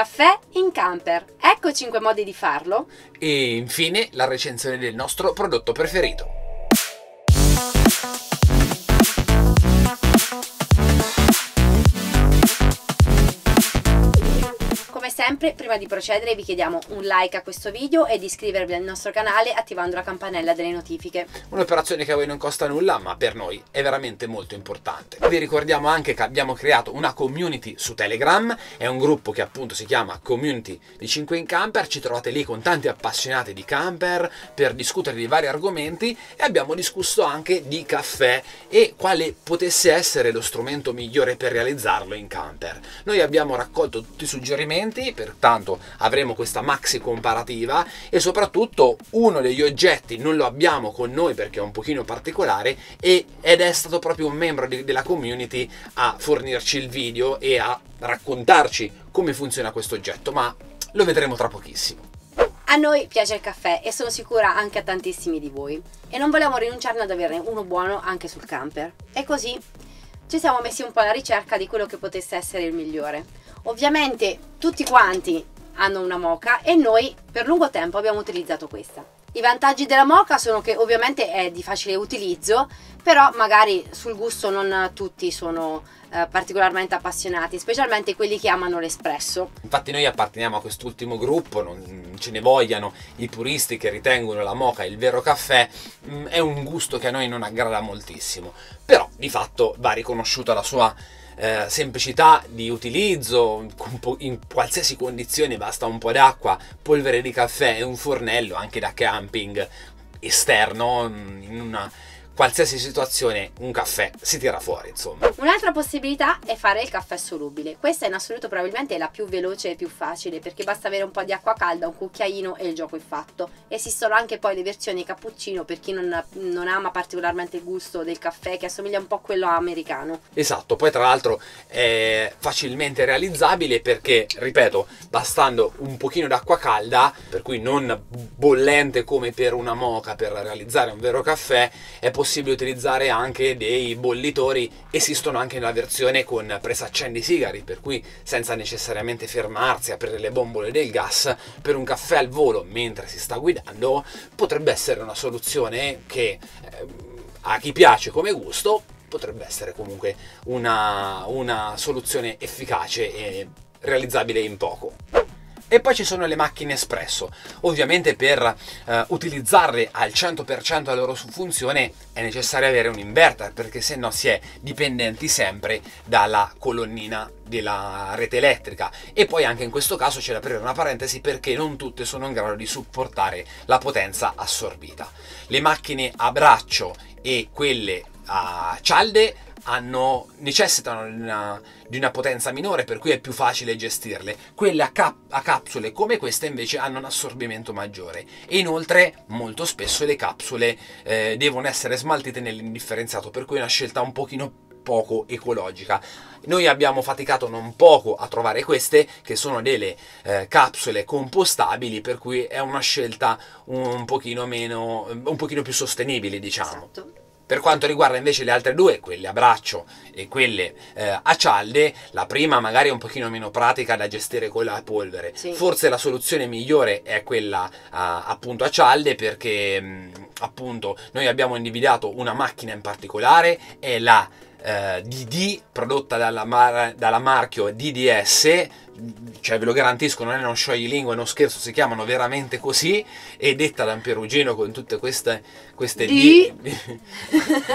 caffè in camper. Ecco 5 modi di farlo. E infine la recensione del nostro prodotto preferito. Sempre, prima di procedere vi chiediamo un like a questo video e di iscrivervi al nostro canale attivando la campanella delle notifiche. Un'operazione che a voi non costa nulla, ma per noi è veramente molto importante. Vi ricordiamo anche che abbiamo creato una community su Telegram, è un gruppo che appunto si chiama Community di 5 in Camper, ci trovate lì con tanti appassionati di camper per discutere di vari argomenti e abbiamo discusso anche di caffè e quale potesse essere lo strumento migliore per realizzarlo in camper. Noi abbiamo raccolto tutti i suggerimenti pertanto avremo questa maxi comparativa e soprattutto uno degli oggetti non lo abbiamo con noi perché è un pochino particolare ed è stato proprio un membro di, della community a fornirci il video e a raccontarci come funziona questo oggetto, ma lo vedremo tra pochissimo. A noi piace il caffè e sono sicura anche a tantissimi di voi e non volevamo rinunciarne ad averne uno buono anche sul camper. E così ci siamo messi un po' alla ricerca di quello che potesse essere il migliore. Ovviamente tutti quanti hanno una moca e noi per lungo tempo abbiamo utilizzato questa. I vantaggi della moca sono che ovviamente è di facile utilizzo, però magari sul gusto non tutti sono eh, particolarmente appassionati, specialmente quelli che amano l'espresso. Infatti noi apparteniamo a quest'ultimo gruppo, non ce ne vogliano i puristi che ritengono la moca il vero caffè, mm, è un gusto che a noi non aggrada moltissimo, però di fatto va riconosciuta la sua eh, semplicità di utilizzo, in qualsiasi condizione basta un po' d'acqua, polvere di caffè e un fornello anche da camping esterno in una qualsiasi situazione un caffè si tira fuori, insomma. Un'altra possibilità è fare il caffè solubile. Questa in assoluto probabilmente è la più veloce e più facile perché basta avere un po' di acqua calda, un cucchiaino e il gioco è fatto. Esistono anche poi le versioni cappuccino per chi non, non ama particolarmente il gusto del caffè che assomiglia un po' a quello americano. Esatto, poi tra l'altro è facilmente realizzabile perché, ripeto, bastando un pochino d'acqua calda, per cui non bollente come per una moca per realizzare un vero caffè, è possibile possibile utilizzare anche dei bollitori, esistono anche nella versione con presaccendi sigari, per cui senza necessariamente fermarsi aprire le bombole del gas per un caffè al volo mentre si sta guidando, potrebbe essere una soluzione che eh, a chi piace come gusto potrebbe essere comunque una, una soluzione efficace e realizzabile in poco. E poi ci sono le macchine espresso. Ovviamente per eh, utilizzarle al 100% la loro funzione è necessario avere un inverter perché se no si è dipendenti sempre dalla colonnina della rete elettrica e poi anche in questo caso c'è da aprire una parentesi perché non tutte sono in grado di supportare la potenza assorbita. Le macchine a braccio e quelle a cialde hanno, necessitano di una, di una, potenza minore per cui è più facile gestirle. Quelle a, cap- a, capsule come queste invece hanno un assorbimento maggiore e inoltre molto spesso le capsule eh, devono essere smaltite nell'indifferenziato per cui è una scelta un pochino poco ecologica. Noi abbiamo faticato non poco a trovare queste che sono delle eh, capsule compostabili per cui è una scelta un pochino meno un pochino più sostenibile diciamo. Esatto. Per quanto riguarda invece le altre due, quelle a braccio e quelle eh, a cialde, la prima magari è un pochino meno pratica da gestire quella a polvere. Sì. Forse la soluzione migliore è quella a, appunto a cialde perché mh, appunto noi abbiamo individuato una macchina in particolare, è la eh, DD prodotta dalla, mar- dalla marchio DDS cioè ve lo garantisco, non è uno scioglilingua, non scherzo, si chiamano veramente così, e detta da un perugino con tutte queste, queste di...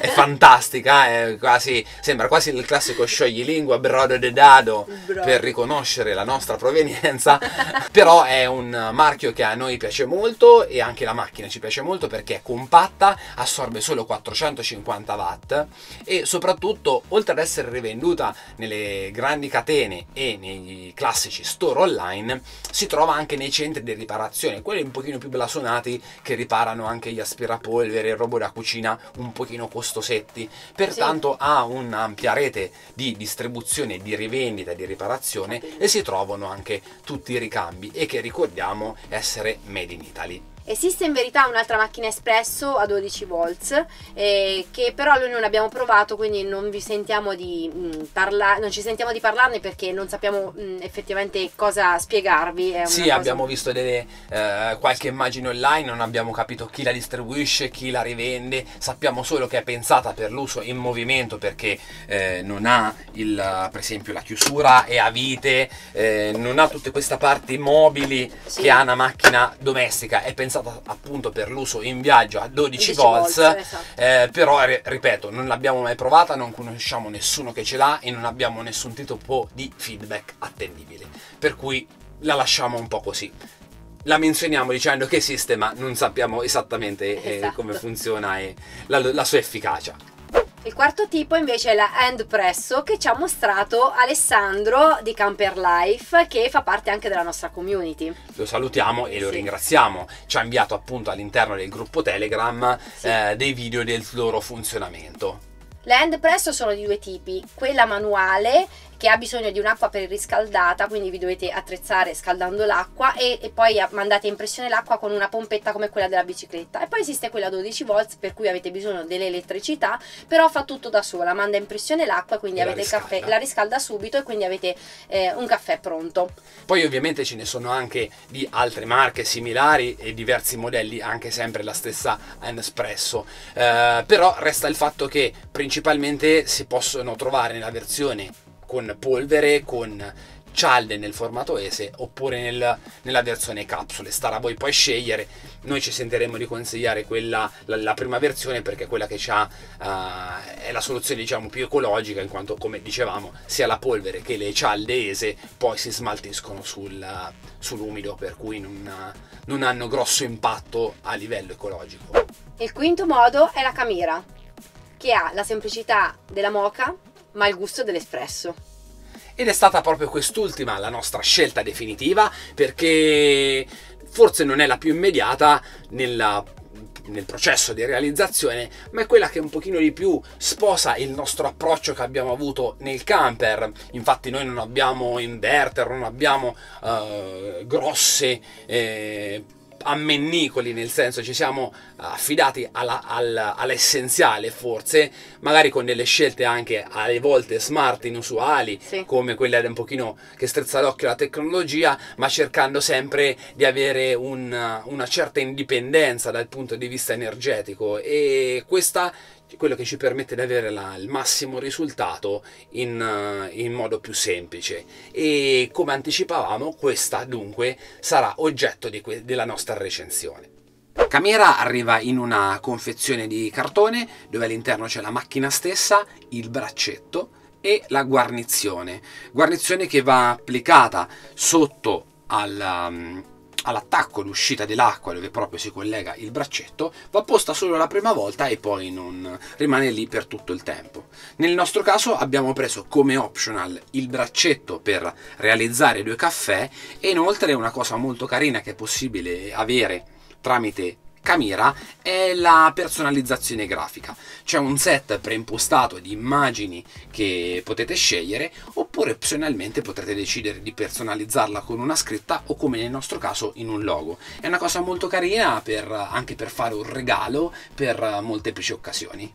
è fantastica, è quasi, sembra quasi il classico scioglilingua brodo de dado Bro. per riconoscere la nostra provenienza, però è un marchio che a noi piace molto e anche la macchina ci piace molto perché è compatta, assorbe solo 450 watt e soprattutto oltre ad essere rivenduta nelle grandi catene e nei classici classici store online, si trova anche nei centri di riparazione, quelli un pochino più blasonati che riparano anche gli aspirapolvere, il robot da cucina un pochino costosetti. Pertanto sì. ha un'ampia rete di distribuzione, di rivendita e di riparazione e si trovano anche tutti i ricambi e che ricordiamo essere made in Italy. Esiste in verità un'altra macchina espresso a 12 volts eh, che però noi non abbiamo provato quindi non vi sentiamo di mh, parlare non ci sentiamo di parlarne perché non sappiamo mh, effettivamente cosa spiegarvi. sì, cosa... abbiamo visto delle, eh, qualche immagine online, non abbiamo capito chi la distribuisce, chi la rivende, sappiamo solo che è pensata per l'uso in movimento perché eh, non ha il, per esempio la chiusura, è a vite, eh, non ha tutte queste parti mobili sì. che ha una macchina domestica, è pensata pensata appunto per l'uso in viaggio a 12, 12 volts, volts esatto. eh, però ripeto non l'abbiamo mai provata, non conosciamo nessuno che ce l'ha e non abbiamo nessun tipo di feedback attendibile, per cui la lasciamo un po' così. La menzioniamo dicendo che esiste ma non sappiamo esattamente eh, esatto. come funziona e la, la sua efficacia. Il quarto tipo invece è la Hand Presso che ci ha mostrato Alessandro di Camper Life che fa parte anche della nostra community. Lo salutiamo e lo sì. ringraziamo. Ci ha inviato appunto all'interno del gruppo Telegram sì. eh, dei video del loro funzionamento. Le hand press sono di due tipi, quella manuale che ha bisogno di un'acqua riscaldata, quindi vi dovete attrezzare scaldando l'acqua e, e, poi mandate in pressione l'acqua con una pompetta come quella della bicicletta. E poi esiste quella 12 volts per cui avete bisogno dell'elettricità, però fa tutto da sola, manda in pressione l'acqua, quindi e avete il caffè, la riscalda subito e quindi avete eh, un caffè pronto. Poi ovviamente ce ne sono anche di altre marche similari e diversi modelli, anche sempre la stessa Nespresso. Eh, però resta il fatto che principalmente si possono trovare nella versione con polvere, con cialde nel formato ESE oppure nel, nella versione capsule. Starà a voi poi scegliere. Noi ci sentiremo di consigliare quella, la, la prima versione perché è quella che ha, uh, è la soluzione diciamo più ecologica in quanto come dicevamo sia la polvere che le cialde ESE poi si smaltiscono sul, sull'umido per cui non, non hanno grosso impatto a livello ecologico. Il quinto modo è la camera che ha la semplicità della moca ma il gusto dell'espresso. Ed è stata proprio quest'ultima la nostra scelta definitiva perché forse non è la più immediata nella nel processo di realizzazione, ma è quella che un pochino di più sposa il nostro approccio che abbiamo avuto nel camper. Infatti noi non abbiamo inverter, non abbiamo uh, grosse eh, ammennicoli, nel senso ci siamo affidati alla, alla, all'essenziale forse, magari con delle scelte anche alle volte smart inusuali, sì. come quelle un pochino che strezza l'occhio alla tecnologia, ma cercando sempre di avere un, una certa indipendenza dal punto di vista energetico e questa quello che ci permette di avere la, il massimo risultato in, uh, in, modo più semplice e come anticipavamo questa dunque sarà oggetto della nostra recensione. Camera arriva in una confezione di cartone dove all'interno c'è la macchina stessa, il braccetto e la guarnizione. Guarnizione che va applicata sotto al, um, all'attacco l'uscita dell'acqua dove proprio si collega il braccetto va posta solo la prima volta e poi non rimane lì per tutto il tempo. Nel nostro caso abbiamo preso come optional il braccetto per realizzare due caffè e inoltre una cosa molto carina che è possibile avere tramite Camera è la personalizzazione grafica. C'è un set preimpostato di immagini che potete scegliere oppure opzionalmente potrete decidere di personalizzarla con una scritta o come nel nostro caso in un logo. È una cosa molto carina per, anche per fare un regalo per molteplici occasioni.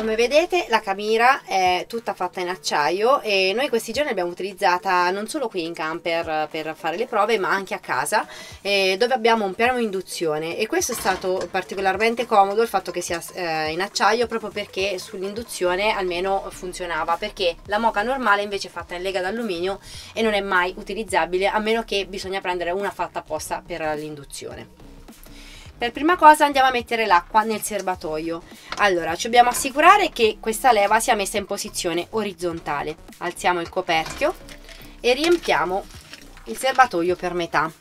Come vedete la camera è tutta fatta in acciaio e noi questi giorni l'abbiamo utilizzata non solo qui in camper per fare le prove ma anche a casa eh, dove abbiamo un piano induzione e questo è stato particolarmente comodo il fatto che sia eh, in acciaio proprio perché sull'induzione almeno funzionava perché la moca normale invece è fatta in lega d'alluminio e non è mai utilizzabile a meno che bisogna prendere una fatta apposta per l'induzione. Per prima cosa andiamo a mettere l'acqua nel serbatoio. Allora, ci dobbiamo assicurare che questa leva sia messa in posizione orizzontale. Alziamo il coperchio e riempiamo il serbatoio per metà.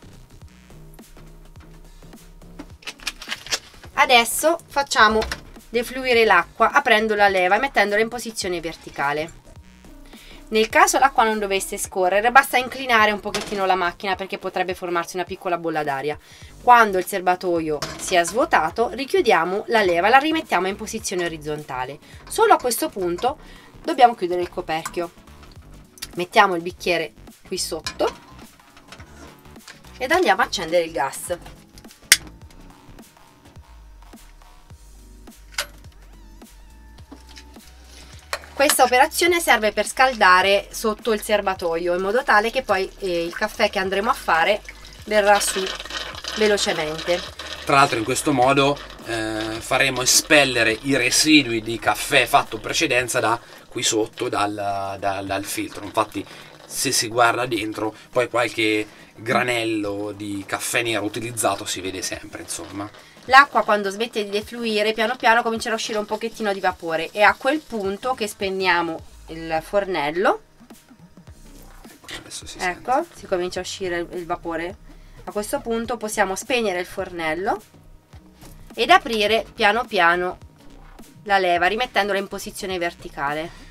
Adesso facciamo defluire l'acqua aprendo la leva e mettendola in posizione verticale. Nel caso l'acqua non dovesse scorrere, basta inclinare un pochettino la macchina perché potrebbe formarsi una piccola bolla d'aria. Quando il serbatoio sia svuotato, richiudiamo la leva e la rimettiamo in posizione orizzontale. Solo a questo punto dobbiamo chiudere il coperchio. Mettiamo il bicchiere qui sotto ed andiamo a accendere il gas. Questa operazione serve per scaldare sotto il serbatoio in modo tale che poi eh, il caffè che andremo a fare verrà su velocemente. Tra l'altro in questo modo eh, faremo espellere i residui di caffè fatto in precedenza da qui sotto dal, dal, dal filtro. Infatti se si guarda dentro poi qualche granello di caffè nero utilizzato si vede sempre insomma. L'acqua quando smette di defluire piano piano comincerà a uscire un pochettino di vapore e a quel punto che spegniamo il fornello ecco, si, ecco si comincia a uscire il vapore. A questo punto possiamo spegnere il fornello ed aprire piano piano la leva rimettendola in posizione verticale.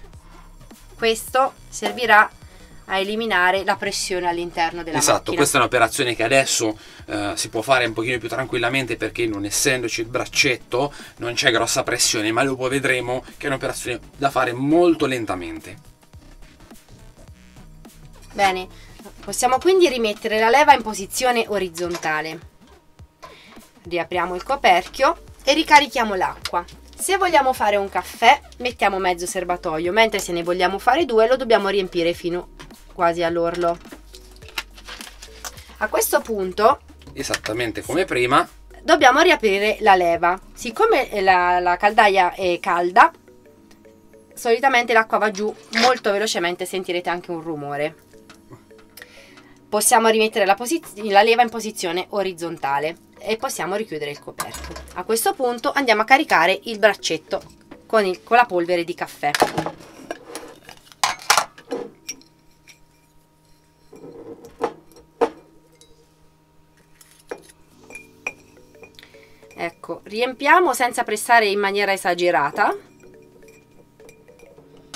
Questo servirà a eliminare la pressione all'interno della esatto, macchina. questa è un'operazione che adesso eh, si può fare un pochino più tranquillamente perché non essendoci il braccetto non c'è grossa pressione, ma dopo vedremo che è un'operazione da fare molto lentamente. Bene, possiamo quindi rimettere la leva in posizione orizzontale. Riapriamo il coperchio e ricarichiamo l'acqua. Se vogliamo fare un caffè, mettiamo mezzo serbatoio, mentre se ne vogliamo fare due lo dobbiamo riempire fino quasi all'orlo. A questo punto, esattamente come prima, dobbiamo riaprire la leva. Siccome la, la caldaia è calda, solitamente l'acqua va giù molto velocemente, sentirete anche un rumore. Possiamo rimettere la, la leva in posizione orizzontale e possiamo richiudere il coperchio. A questo punto andiamo a caricare il braccetto con, il, con la polvere di caffè. Ecco, riempiamo senza pressare in maniera esagerata.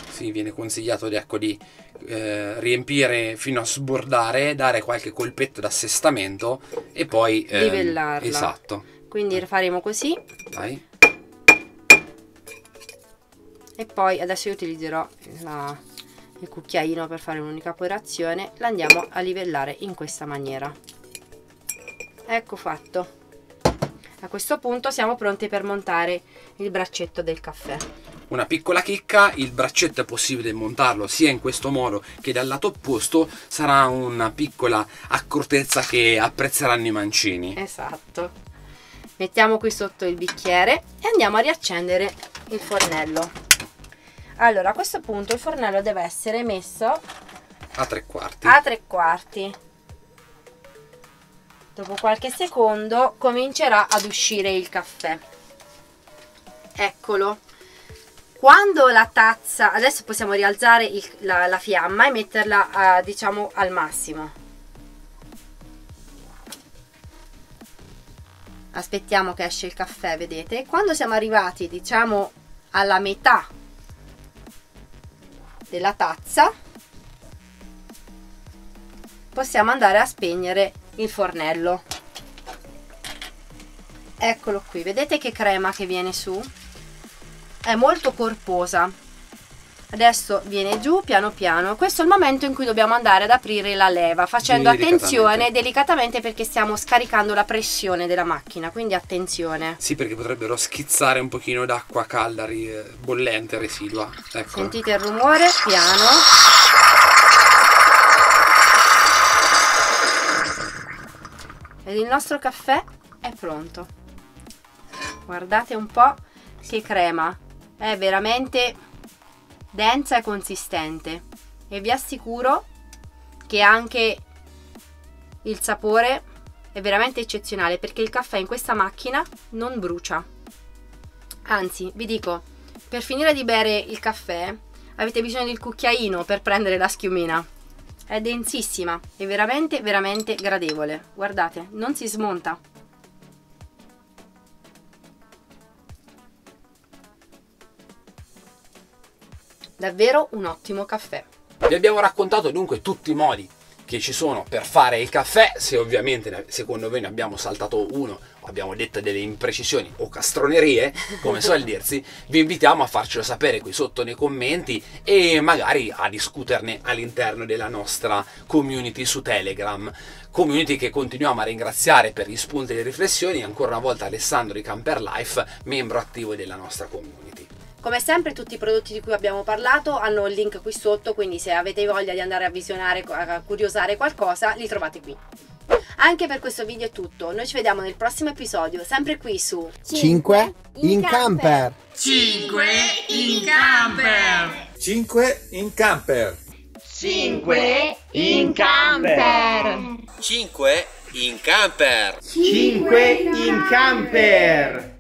Sì, viene consigliato ecco, di eh, riempire fino a sbordare, dare qualche colpetto d'assestamento e poi... Eh, Livellarla. Esatto. Quindi faremo così. Dai. E poi adesso io utilizzerò la, il cucchiaino per fare un'unica operazione. La andiamo a livellare in questa maniera. Ecco fatto. A questo punto siamo pronti per montare il braccetto del caffè. Una piccola chicca, il braccetto è possibile montarlo sia in questo modo che dal lato opposto, sarà una piccola accortezza che apprezzeranno i mancini. Esatto. Mettiamo qui sotto il bicchiere e andiamo a riaccendere il fornello. Allora, a questo punto il fornello deve essere messo a tre quarti. A tre quarti dopo qualche secondo comincerà ad uscire il caffè. Eccolo. Quando la tazza adesso possiamo rialzare il, la, la, fiamma e metterla uh, diciamo al massimo. Aspettiamo che esce il caffè vedete? Quando siamo arrivati diciamo alla metà della tazza possiamo andare a spegnere il fornello. Eccolo qui. Vedete che crema che viene su? È molto corposa. Adesso viene giù piano piano. Questo è il momento in cui dobbiamo andare ad aprire la leva facendo delicatamente. attenzione delicatamente perché stiamo scaricando la pressione della macchina quindi attenzione. Sì perché potrebbero schizzare un pochino d'acqua calda bollente residua. Ecco. sentite il rumore piano il nostro caffè è pronto. Guardate un po' che crema. È veramente densa e consistente. E vi assicuro che anche il sapore è veramente eccezionale perché il caffè in questa macchina non brucia. Anzi vi dico per finire di bere il caffè avete bisogno del cucchiaino per prendere la schiumina è densissima è veramente veramente gradevole. Guardate non si smonta. Davvero un ottimo caffè. Vi abbiamo raccontato dunque tutti i modi che ci sono per fare il caffè, se ovviamente secondo voi ne abbiamo saltato uno abbiamo detto delle imprecisioni o castronerie, come suol dirsi, vi invitiamo a farcelo sapere qui sotto nei commenti e magari a discuterne all'interno della nostra community su Telegram. Community che continuiamo a ringraziare per gli spunti e le riflessioni, ancora una volta Alessandro di Camper Life, membro attivo della nostra community. Come sempre tutti i prodotti di cui abbiamo parlato hanno il link qui sotto, quindi se avete voglia di andare a visionare, a curiosare qualcosa, li trovate qui. Anche per questo video è tutto, noi ci vediamo nel prossimo episodio, sempre qui su 5 in camper. 5 in camper. 5 in camper. 5 in camper. 5 in camper. 5 in camper.